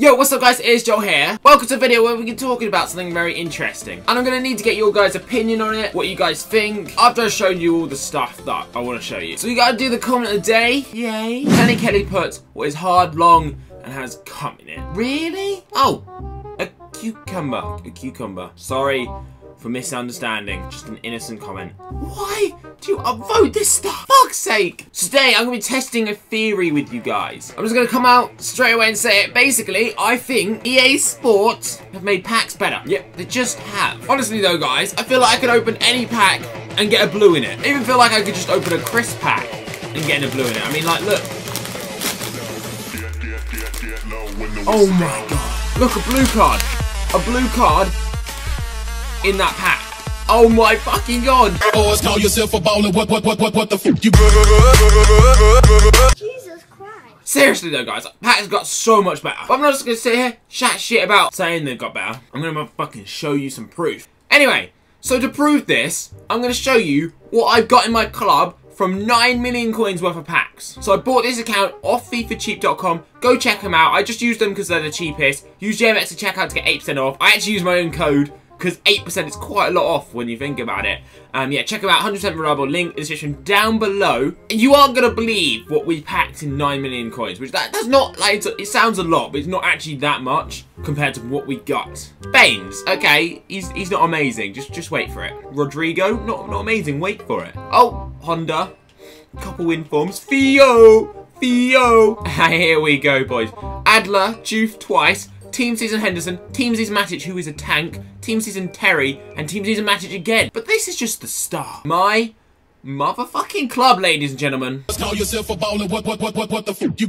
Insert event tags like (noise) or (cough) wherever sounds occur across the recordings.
Yo, what's up guys, it is Joel here. Welcome to a video where we can talking about something very interesting. And I'm to need to get your guys' opinion on it, what you guys think, after I've shown you all the stuff that I want to show you. So you got to do the comment of the day. Yay. Kenny Kelly puts what is hard, long, and has cum in it. Really? Oh, a cucumber. A cucumber. Sorry for misunderstanding. Just an innocent comment. Why do you upvote this stuff? Fuck's sake. Today, I'm to be testing a theory with you guys. I'm just going to come out straight away and say it. Basically, I think EA Sports have made packs better. Yep, they just have. Honestly though, guys, I feel like I could open any pack and get a blue in it. I even feel like I could just open a crisp pack and get a blue in it. I mean, like, look. Oh my god. Look, a blue card. A blue card in that pack. Oh my fucking god! Always call yourself a baller. What, what, what, what, what the fuck you? Jesus Christ. Seriously though, guys, Pack's got so much better. But I'm not just gonna sit here, chat shit about saying they've got better. I'm gonna fucking show you some proof. Anyway, so to prove this, I'm gonna show you what I've got in my club from 9 million coins worth of packs. So I bought this account off FIFAcheap.com. Go check them out. I just used them because they're the cheapest. Use JMX to checkout to get 8% off. I actually use my own code because 8% is quite a lot off when you think about it. Um, yeah, check them out, 100% reliable, link in the description down below. You aren't going to believe what we packed in 9 million coins, which that, that's not, like, it sounds a lot, but it's not actually that much compared to what we got. Baines, okay, he's he's not amazing, just just wait for it. Rodrigo, not, not amazing, wait for it. Oh, Honda, couple win forms. Theo, Theo. (laughs) Here we go, boys. Adler, Juve twice. Team Season Henderson, Team Season Matic, who is a tank, Team Season Terry, and Team Season Matic again. But this is just the start. My motherfucking club, ladies and gentlemen. Call yourself a baller. What, what, what, what, what the fuck you?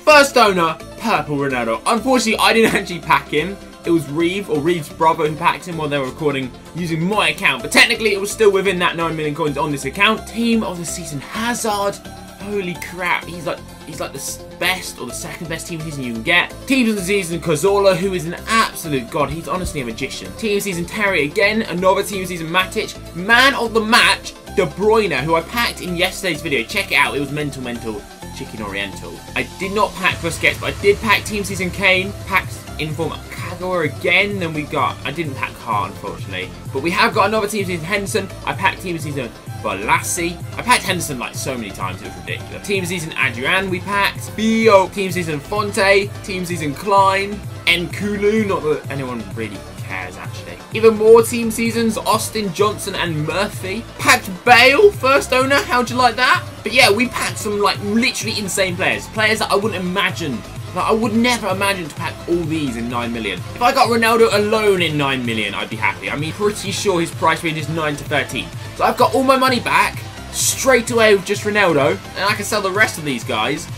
First owner, Purple Ronaldo. Unfortunately, I didn't actually pack him. It was Reeve, or Reeve's brother, who packed him while they were recording using my account. But technically, it was still within that 9 million coins on this account. Team of the season, Hazard. Holy crap, he's like he's like the best or the second best team season you can get. Team of the season, Cazorla, who is an absolute god. He's honestly a magician. Team of the season, Terry again. Another team of the season, Matic. Man of the match, De Bruyne, who I packed in yesterday's video. Check it out, it was mental, mental. Chicken Oriental. I did not pack for Busquets, but I did pack Team Season Kane, packed in form of Kagawa again, then we got, I didn't pack Hart, unfortunately, but we have got another Team Season Henson. I packed Team Season Balassi. I packed Henderson like so many times, it was ridiculous. Team Season Adrian we packed, Bio, Team Season Fonte, Team Season Klein, Nkulu, not that anyone really cares actually. Even more team seasons, Austin, Johnson and Murphy. Packed Bale, first owner, how'd you like that? But yeah, we packed some like literally insane players. Players that I wouldn't imagine like, I would never imagine to pack all these in 9 million. If I got Ronaldo alone in 9 million, I'd be happy. I mean, pretty sure his price range is 9 to 13. So I've got all my money back straight away with just Ronaldo, and I can sell the rest of these guys,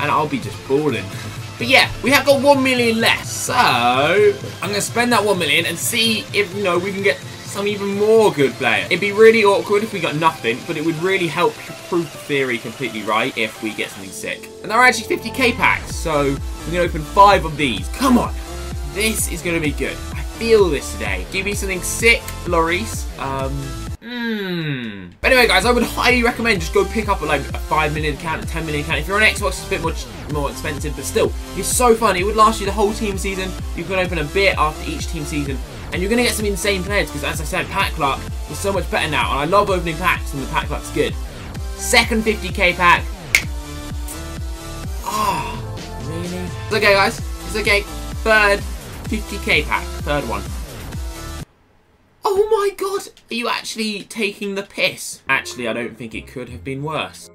and I'll be just balling. (laughs) But yeah, we have got 1 million left. So, I'm going to spend that 1 million and see if, you know, we can get some even more good players. It'd be really awkward if we got nothing, but it would really help prove the theory completely right if we get something sick. And there are actually 50k packs, so we're going to open 5 of these. Come on. This is going to be good. I feel this today. Give me something sick, Lloris. Um, Mmm. But anyway, guys, I would highly recommend just go pick up a, like a 5 million account, a 10 million account. If you're on Xbox, it's a bit much more expensive, but still, it's so fun. It would last you the whole team season. You can open a bit after each team season, and you're going to get some insane players because, as I said, pack luck is so much better now, and I love opening packs, and the pack luck's good. Second 50k pack. Ah, oh, really? It's okay, guys. It's okay. Third 50k pack. Third one. Oh my god! Are you actually taking the piss? Actually, I don't think it could have been worse.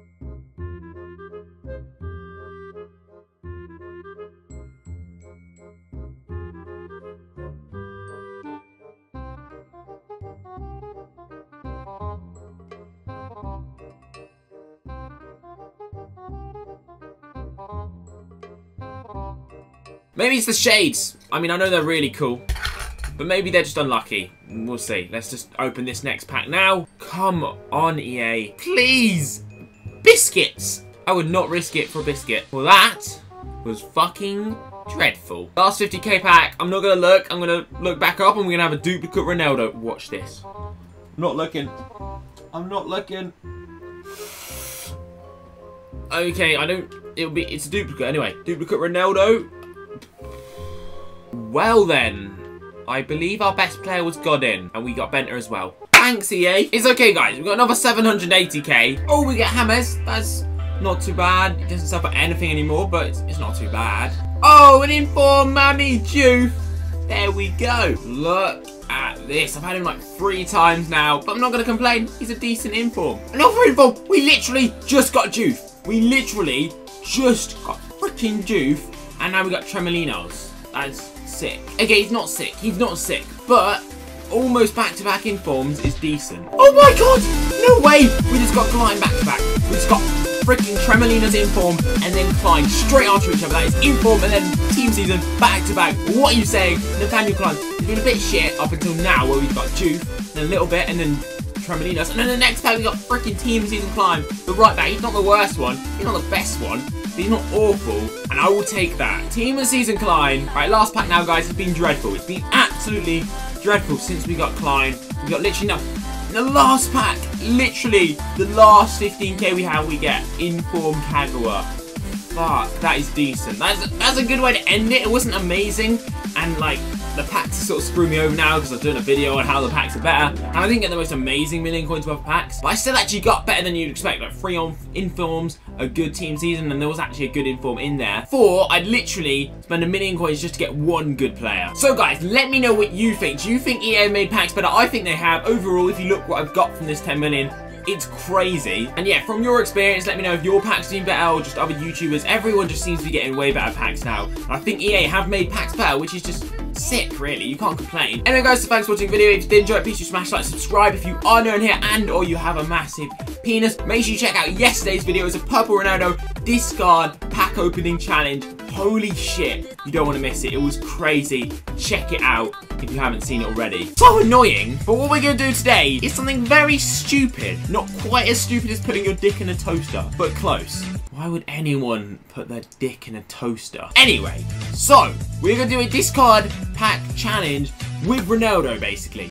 Maybe it's the shades. I mean, I know they're really cool. But maybe they're just unlucky. We'll see. Let's just open this next pack now. Come on, EA. Please! Biscuits! I would not risk it for a biscuit. Well, that was fucking dreadful. Last 50k pack. I'm not going to look. I'm going to look back up and we're going to have a duplicate Ronaldo. Watch this. I'm not looking. I'm not looking. Okay, I don't. It'll be. It's a duplicate anyway. Duplicate Ronaldo. Well then, I believe our best player was Godin, and we got Benter as well. Thanks, EA. It's okay, guys. We've got another 780k. Oh, we get Hammers. That's not too bad. It doesn't suffer anything anymore, but it's, it's not too bad. Oh, an inform Mammy Juve. There we go. Look at this. I've had him like three times now, but I'm not going to complain. He's a decent inform. Another inform. We literally just got Juve. We literally just got freaking Juve, and now we got Tremoulinas. That's sick. Okay, he's not sick. He's not sick, but almost back-to-back -back informs is decent. Oh my god! No way! We just got Klein back-to-back. -back. We just got freaking Tremoulinas inform and then Klein straight after each other. That is inform and then team season back-to-back. -back. What are you saying? Nathaniel Klein has been a bit shit up until now where we've got Juve, then a little bit, and then And then the next pack we got freaking team season Klein. The right back, he's not the worst one. He's not the best one. He's not awful, and I will take that. Team of Season Klein. Right, last pack now, guys, has been dreadful. It's been absolutely dreadful since we got Klein. We got literally nothing. The last pack, literally, the last 15k we have, we get Inform Kagawa. Fuck, that is decent. That's, that's a good way to end it. It wasn't amazing, and like, the packs sort of screw me over now because I've done a video on how the packs are better. And I didn't get the most amazing million coins worth of packs, but I still actually got better than you'd expect. Like three on informs, a good team season, and there was actually a good inform in there. Four, I'd literally spend a million coins just to get one good player. So guys, let me know what you think. Do you think EA made packs better? I think they have. Overall, if you look what I've got from this 10 million, it's crazy. And yeah, from your experience, let me know if your packs doing better or just other YouTubers. Everyone just seems to be getting way better packs now. And I think EA have made packs better, which is just sick, really. You can't complain. Anyway, guys, so thanks for watching the video. If you did enjoy it, please do smash like, subscribe if you are new in here and or you have a massive penis. Make sure you check out yesterday's video. It's a Purple Ronaldo discard pack opening challenge. Holy shit. You don't want to miss it. It was crazy. Check it out if you haven't seen it already. So annoying, but what we're going to do today is something very stupid. Not quite as stupid as putting your dick in a toaster, but close. Why would anyone put their dick in a toaster? Anyway, so we're going to do a discard pack challenge with Ronaldo, basically.